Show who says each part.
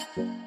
Speaker 1: Bye.